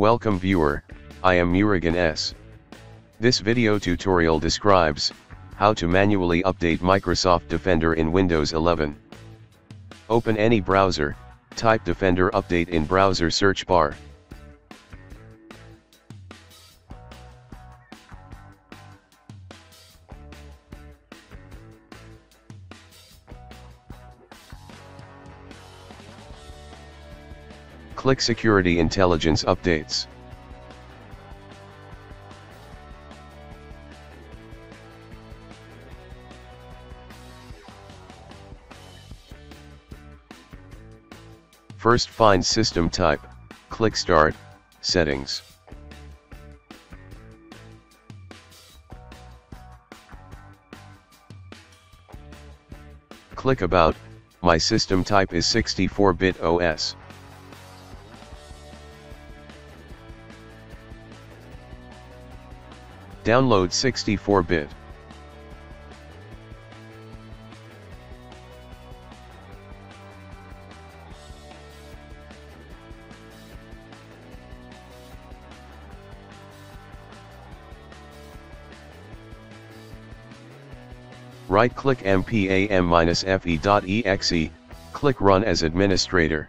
Welcome viewer, I am Murugan S. This video tutorial describes, how to manually update Microsoft Defender in Windows 11. Open any browser, type Defender Update in browser search bar. Click Security Intelligence Updates. First find System Type, click Start, Settings. Click About, my system type is 64-bit OS. Download 64-bit. Right-click mpam-fe.exe, click Run as administrator.